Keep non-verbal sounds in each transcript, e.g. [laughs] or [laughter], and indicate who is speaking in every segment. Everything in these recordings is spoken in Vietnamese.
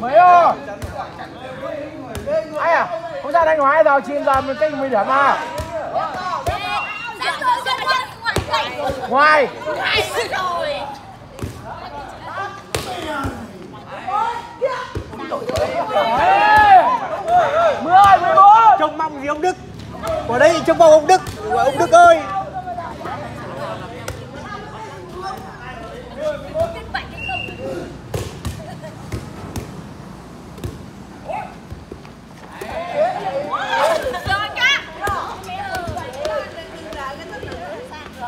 Speaker 1: mấy ô ai à? Không sao anh nói giờ chín giờ mình kinh mình điểm à? Ngoài! Mười ơi mười bốn!
Speaker 2: Trông mong gì ông Đức? Ở đây trông mong ông Đức. Ông Đức ơi!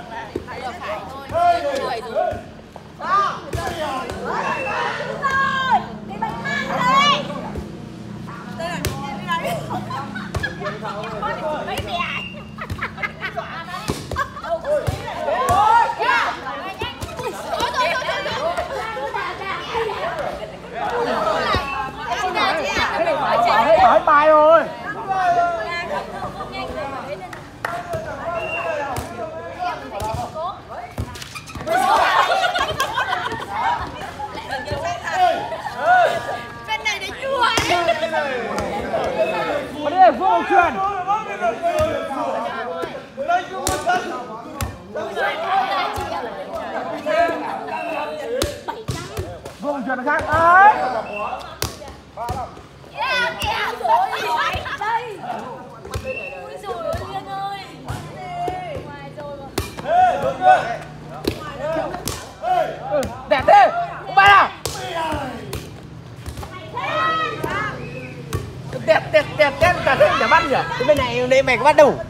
Speaker 3: on that. Liên ơi Ngoài rồi mà
Speaker 1: Ừ, đẹp thế. Không bay nào. Đẹp đẹp đẹp đẹp cả thế bắt nhỉ?
Speaker 2: Cái bên này đây mày có bắt đâu [laughs]